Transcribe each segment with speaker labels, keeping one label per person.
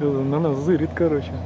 Speaker 1: На нас зырит, короче.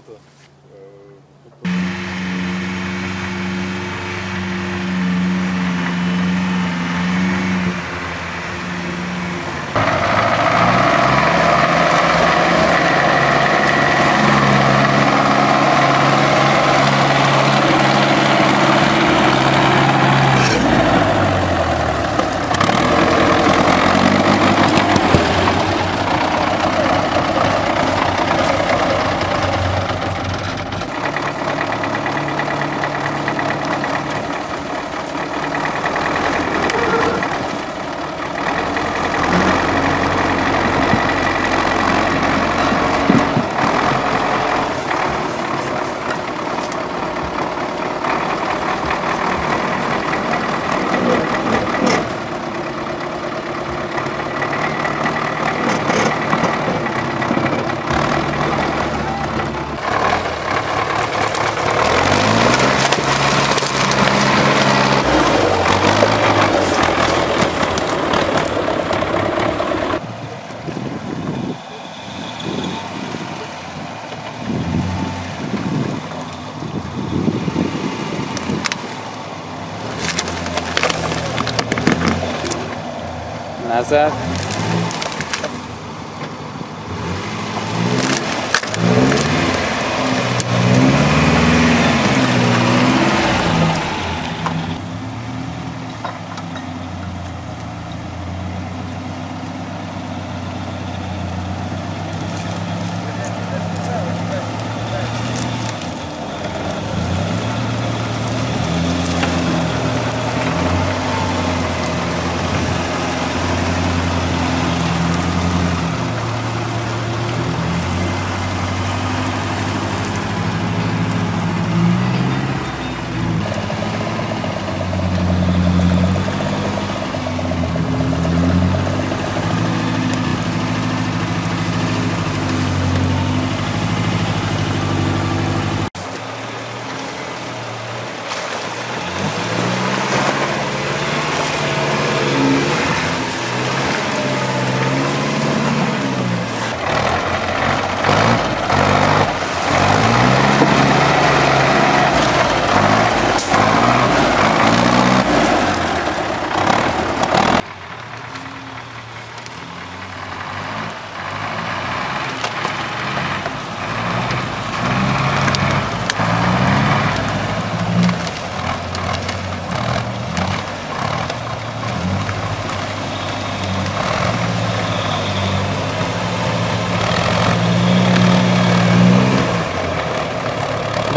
Speaker 1: motor.
Speaker 2: Nasdaq.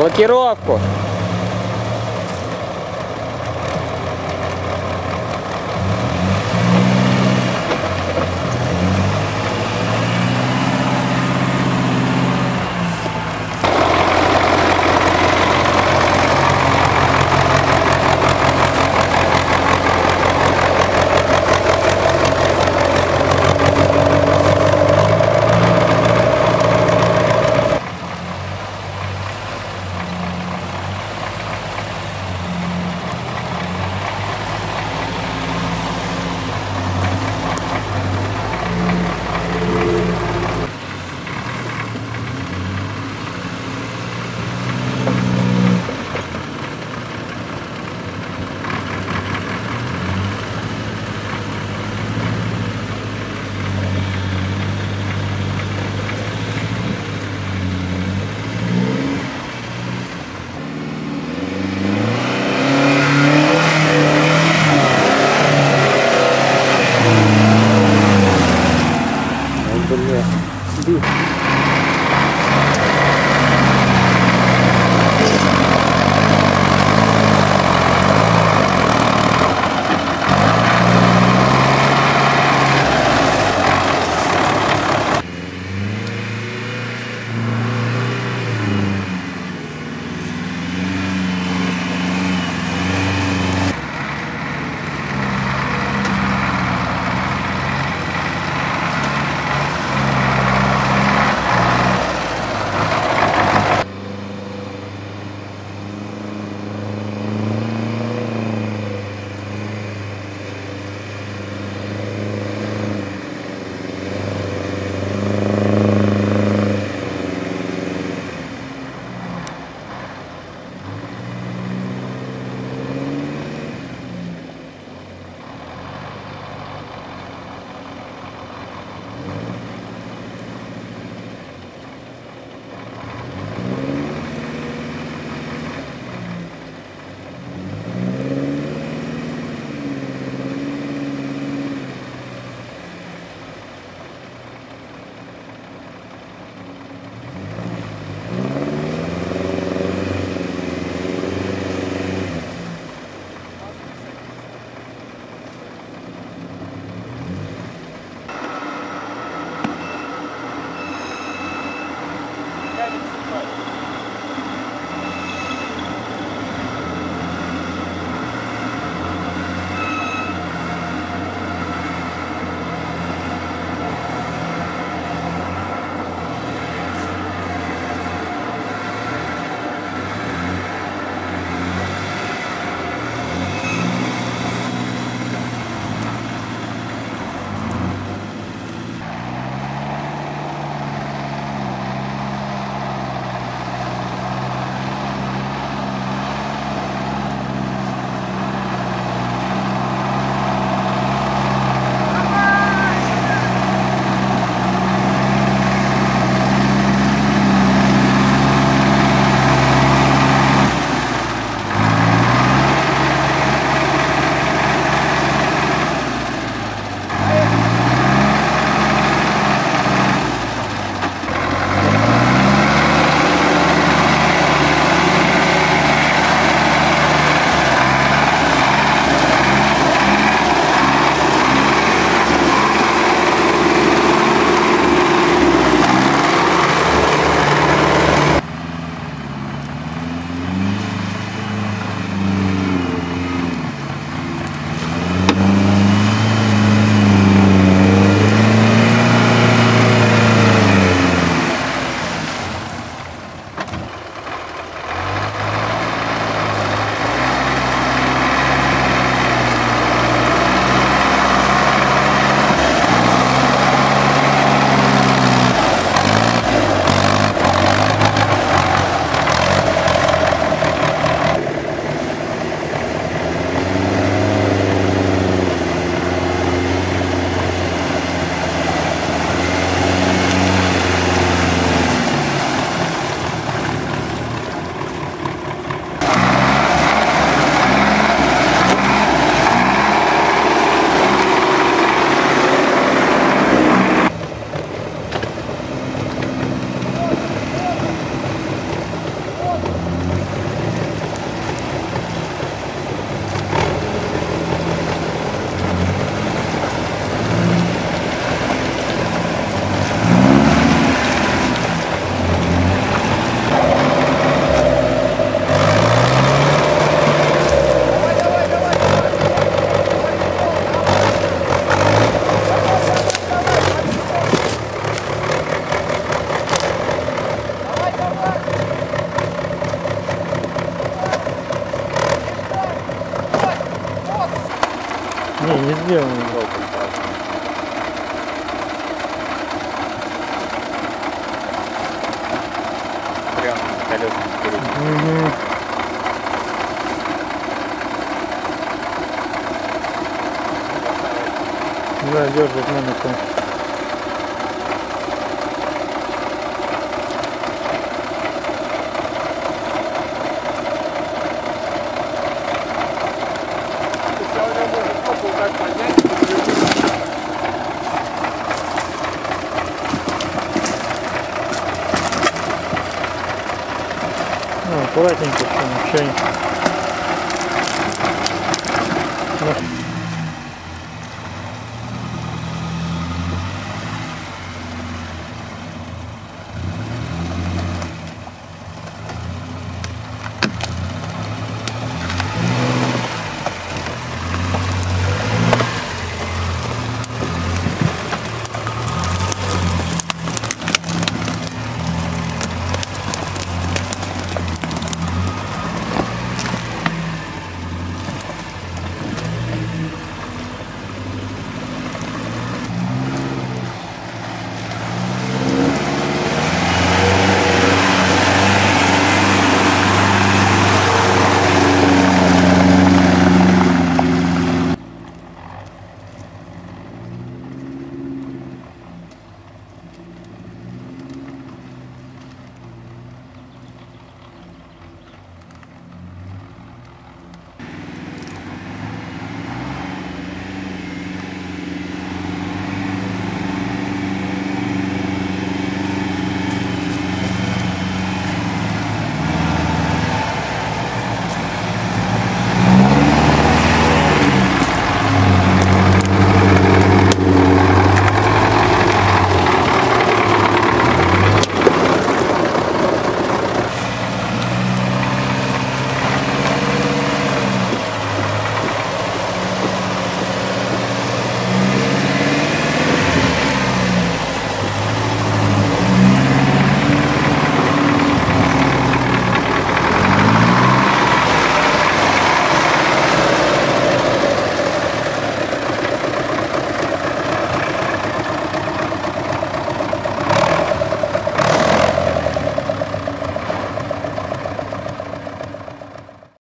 Speaker 2: Блокировку. Прям колесом впереди.
Speaker 1: Угу. Да, держит монету. Ну, аккуратненько все, ничего не...